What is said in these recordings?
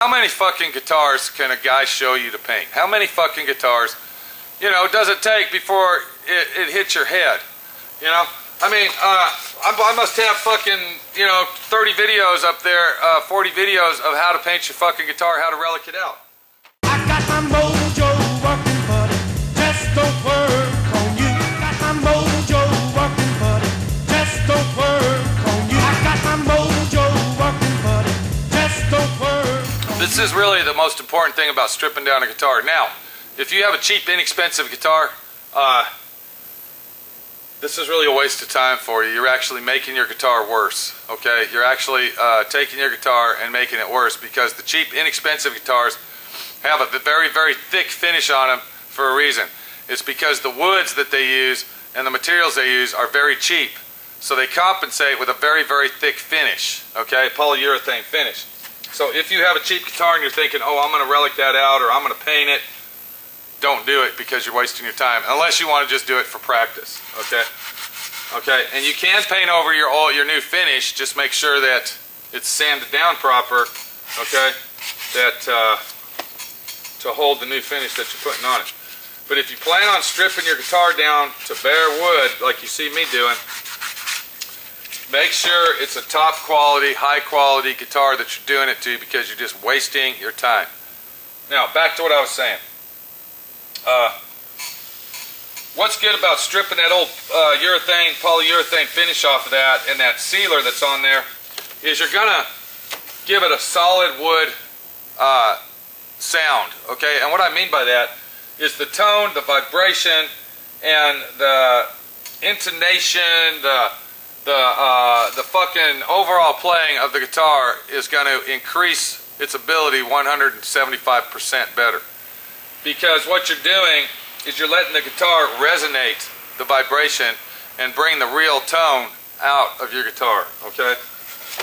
How many fucking guitars can a guy show you to paint? How many fucking guitars, you know, does it take before it, it hits your head? You know? I mean, uh, I, I must have fucking, you know, 30 videos up there, uh, 40 videos of how to paint your fucking guitar, how to relic it out. Is really the most important thing about stripping down a guitar. Now, if you have a cheap, inexpensive guitar, uh, this is really a waste of time for you. You're actually making your guitar worse, okay? You're actually uh, taking your guitar and making it worse because the cheap, inexpensive guitars have a very, very thick finish on them for a reason. It's because the woods that they use and the materials they use are very cheap. So they compensate with a very, very thick finish, okay? Polyurethane finish. So if you have a cheap guitar and you're thinking, oh, I'm going to relic that out or I'm going to paint it, don't do it because you're wasting your time. Unless you want to just do it for practice, okay? Okay, and you can paint over your all your new finish. Just make sure that it's sanded down proper, okay? That uh, to hold the new finish that you're putting on it. But if you plan on stripping your guitar down to bare wood, like you see me doing, make sure it's a top quality, high quality guitar that you're doing it to because you're just wasting your time. Now, back to what I was saying. Uh, what's good about stripping that old uh, urethane, polyurethane finish off of that and that sealer that's on there is you're gonna give it a solid wood uh, sound, okay? And what I mean by that is the tone, the vibration, and the intonation, the the uh, the fucking overall playing of the guitar is going to increase its ability 175% better. Because what you're doing is you're letting the guitar resonate the vibration and bring the real tone out of your guitar, okay?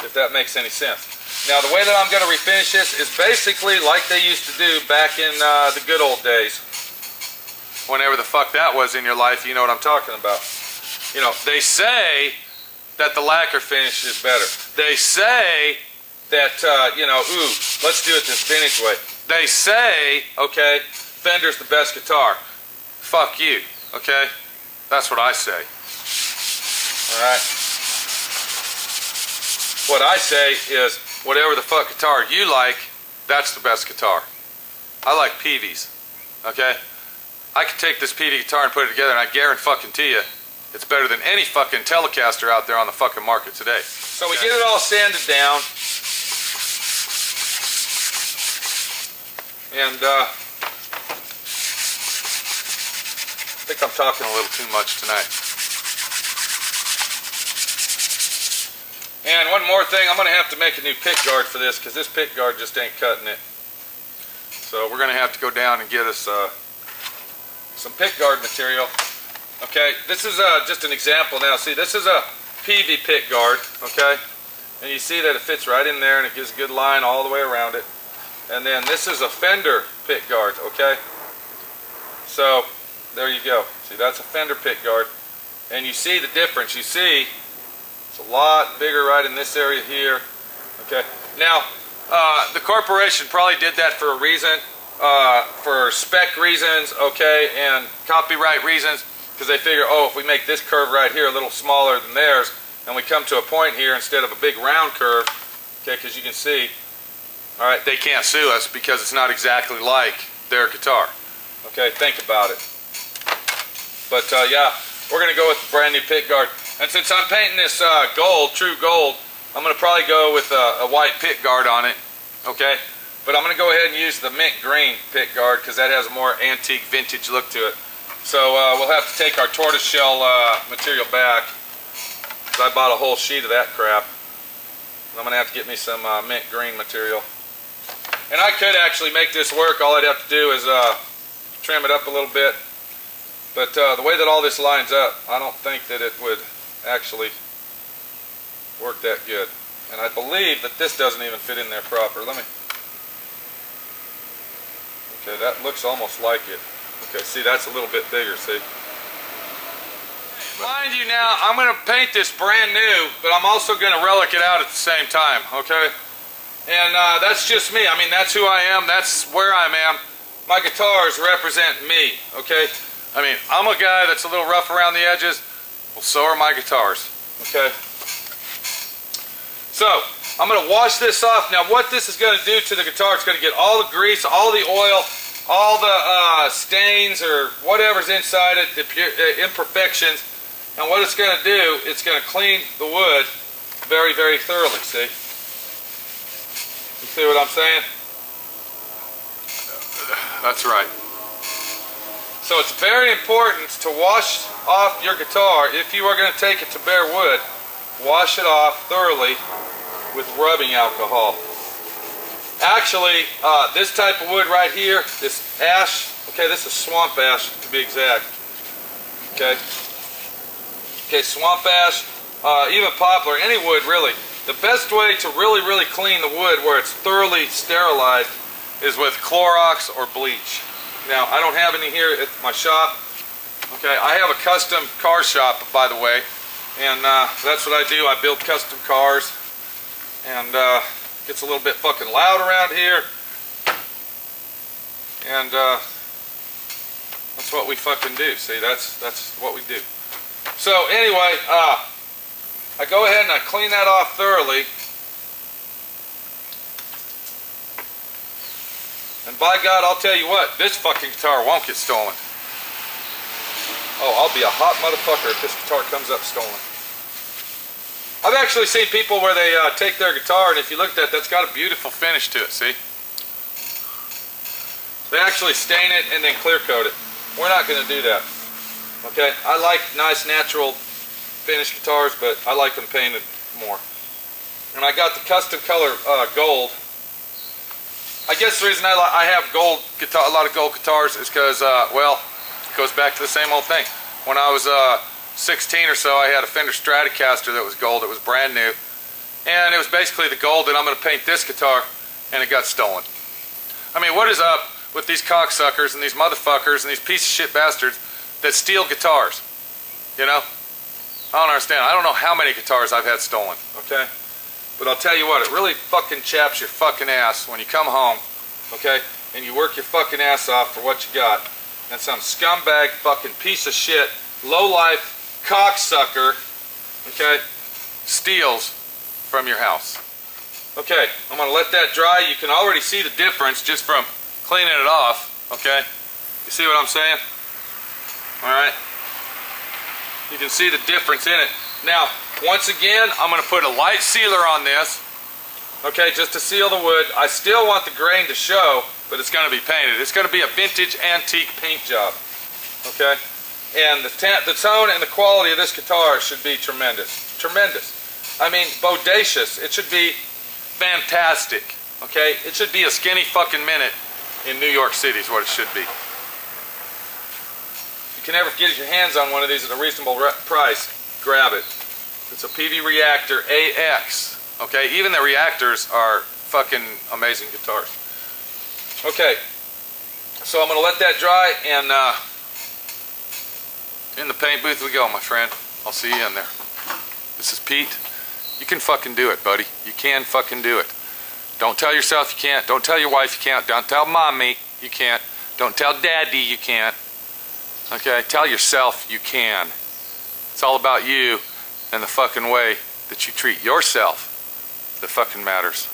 If that makes any sense. Now the way that I'm going to refinish this is basically like they used to do back in uh, the good old days. Whenever the fuck that was in your life, you know what I'm talking about. You know, they say that the lacquer finish is better. They say that, uh, you know, ooh, let's do it this vintage way. They say, okay, Fender's the best guitar. Fuck you, okay? That's what I say. Alright? What I say is, whatever the fuck guitar you like, that's the best guitar. I like Peaveys, okay? I could take this Peavey guitar and put it together and I guarantee fucking to you, it's better than any fucking Telecaster out there on the fucking market today. So we get it all sanded down. And uh, I think I'm talking a little too much tonight. And one more thing, I'm going to have to make a new pick guard for this because this pick guard just ain't cutting it. So we're going to have to go down and get us uh, some pick guard material. Okay, this is uh, just an example now. See, this is a Peavey pick guard, okay? And you see that it fits right in there and it gives a good line all the way around it. And then this is a Fender pick guard, okay? So, there you go. See, that's a Fender pick guard. And you see the difference. You see, it's a lot bigger right in this area here. Okay. Now, uh, the corporation probably did that for a reason. Uh, for spec reasons, okay, and copyright reasons, because they figure, oh, if we make this curve right here a little smaller than theirs, and we come to a point here instead of a big round curve, okay, because you can see, all right, they can't sue us because it's not exactly like their guitar. Okay, think about it. But uh, yeah, we're going to go with the brand new pick guard. And since I'm painting this uh, gold, true gold, I'm going to probably go with a, a white pick guard on it. Okay, but I'm going to go ahead and use the mint green pick guard because that has a more antique vintage look to it. So uh, we'll have to take our tortoiseshell uh, material back. I bought a whole sheet of that crap. I'm going to have to get me some uh, mint green material. And I could actually make this work. All I'd have to do is uh, trim it up a little bit. But uh, the way that all this lines up, I don't think that it would actually work that good. And I believe that this doesn't even fit in there proper. Let me... Okay, that looks almost like it. Okay, see, that's a little bit bigger, see? Mind you now, I'm going to paint this brand new, but I'm also going to relic it out at the same time, okay? And uh, that's just me. I mean, that's who I am. That's where I am. My guitars represent me, okay? I mean, I'm a guy that's a little rough around the edges. Well, so are my guitars, okay? So, I'm going to wash this off. Now, what this is going to do to the guitar, it's going to get all the grease, all the oil, all the uh, stains or whatever's inside it, the uh, imperfections. And what it's going to do, it's going to clean the wood very, very thoroughly, see? You see what I'm saying? That's right. So it's very important to wash off your guitar. If you are going to take it to bare wood, wash it off thoroughly with rubbing alcohol. Actually, uh, this type of wood right here, this ash, okay, this is swamp ash to be exact. Okay. Okay, swamp ash, uh, even poplar, any wood really. The best way to really, really clean the wood where it's thoroughly sterilized is with Clorox or bleach. Now, I don't have any here at my shop. Okay, I have a custom car shop, by the way, and uh, that's what I do. I build custom cars, and uh, gets a little bit fucking loud around here, and uh, that's what we fucking do. See, that's that's what we do. So anyway, uh, I go ahead and I clean that off thoroughly. And by God, I'll tell you what, this fucking guitar won't get stolen. Oh, I'll be a hot motherfucker if this guitar comes up stolen. I've actually seen people where they uh, take their guitar, and if you look at that, that's got a beautiful finish to it, see? They actually stain it and then clear coat it. We're not going to do that. Okay, I like nice natural finished guitars, but I like them painted more. And I got the custom color uh, gold I guess the reason I, I have gold guitar, a lot of gold guitars is because, uh, well, it goes back to the same old thing. When I was uh, 16 or so, I had a Fender Stratocaster that was gold. It was brand new. And it was basically the gold that I'm going to paint this guitar, and it got stolen. I mean, what is up with these cocksuckers and these motherfuckers and these piece of shit bastards that steal guitars? You know? I don't understand. I don't know how many guitars I've had stolen, okay? But I'll tell you what, it really fucking chaps your fucking ass when you come home, okay, and you work your fucking ass off for what you got, and some scumbag fucking piece of shit, low-life cocksucker, okay, steals from your house. Okay, I'm going to let that dry. You can already see the difference just from cleaning it off, okay? You see what I'm saying? Alright? You can see the difference in it. Now, once again, I'm going to put a light sealer on this, okay, just to seal the wood. I still want the grain to show, but it's going to be painted. It's going to be a vintage antique paint job, okay? And the, the tone and the quality of this guitar should be tremendous. Tremendous. I mean, bodacious. It should be fantastic, okay? It should be a skinny fucking minute in New York City is what it should be. If you can ever get your hands on one of these at a reasonable price, grab it. It's a Peavey Reactor AX. Okay, even the reactors are fucking amazing guitars. Okay, so I'm going to let that dry and uh, in the paint booth we go, my friend. I'll see you in there. This is Pete. You can fucking do it, buddy. You can fucking do it. Don't tell yourself you can't. Don't tell your wife you can't. Don't tell mommy you can't. Don't tell daddy you can't. Okay, tell yourself you can. It's all about you and the fucking way that you treat yourself that fucking matters.